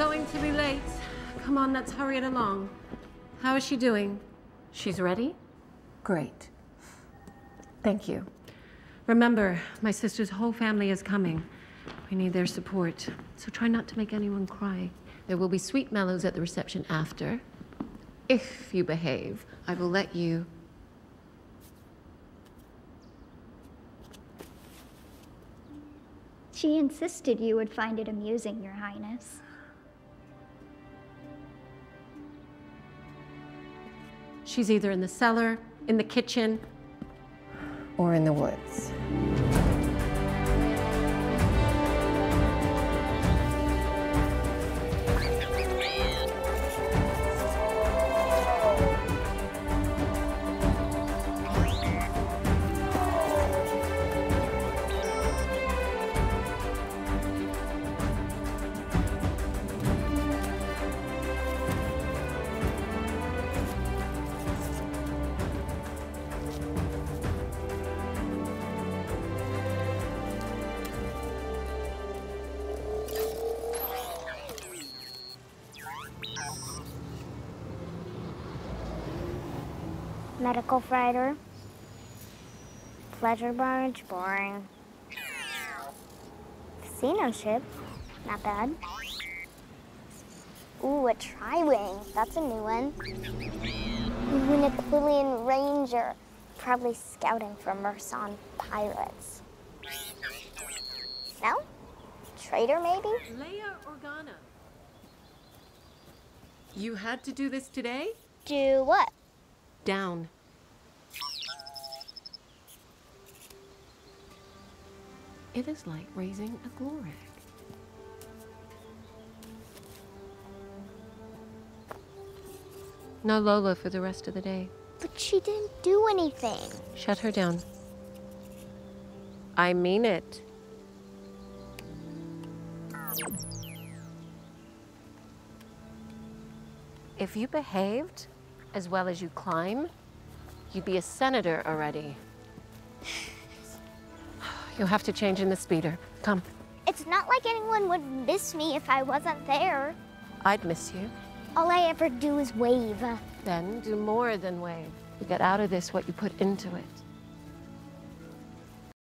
going to be late. Come on, let's hurry it along. How is she doing? She's ready? Great. Thank you. Remember, my sister's whole family is coming. We need their support, so try not to make anyone cry. There will be sweet mellows at the reception after. If you behave, I will let you. She insisted you would find it amusing, Your Highness. She's either in the cellar, in the kitchen, Or in the woods. Medical fighter. Pleasure barge, boring. Casino ship, not bad. Ooh, a tri-wing, that's a new one. Ooh, an Aquilian ranger, probably scouting for Merson pirates. No? Trader, maybe? Leia Organa. You had to do this today? Do what? Down. It is like raising a Glorak. No Lola for the rest of the day. But she didn't do anything. Shut her down. I mean it. If you behaved as well as you climb, you'd be a senator already. You'll have to change in the speeder. Come. It's not like anyone would miss me if I wasn't there. I'd miss you. All I ever do is wave. Then do more than wave. You get out of this what you put into it.